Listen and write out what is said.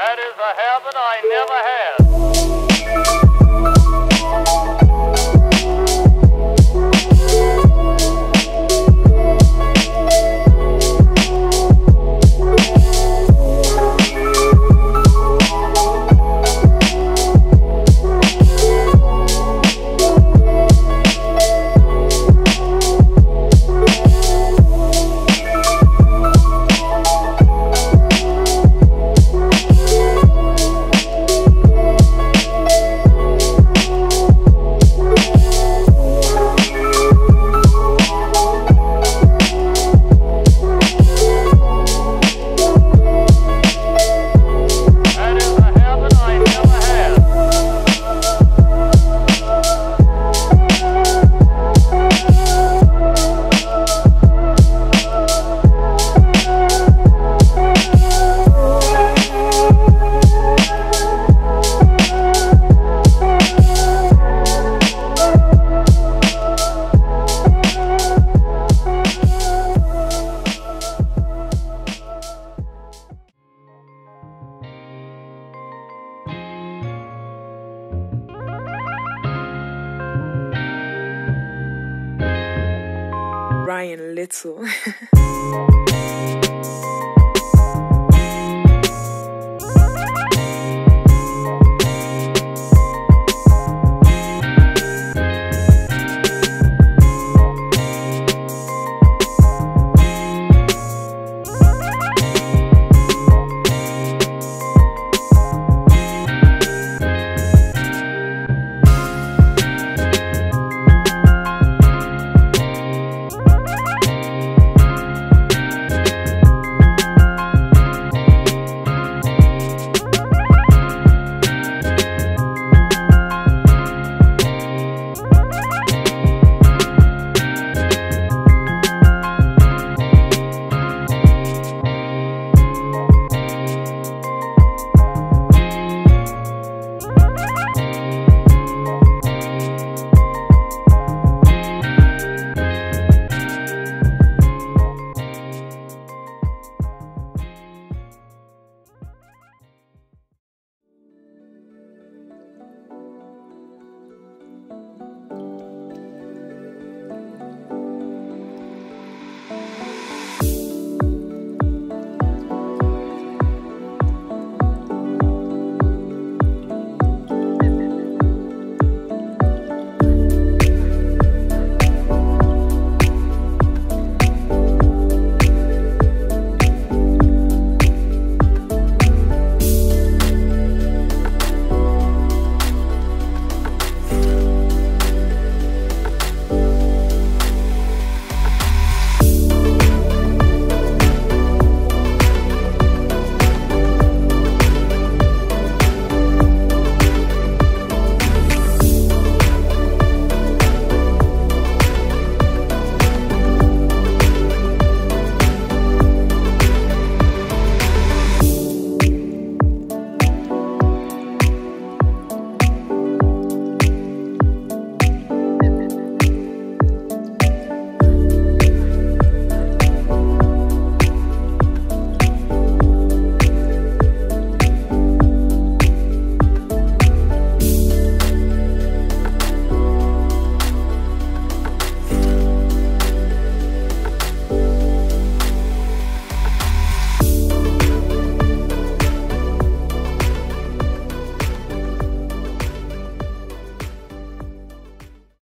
That is a habit I never had. Ryan Little.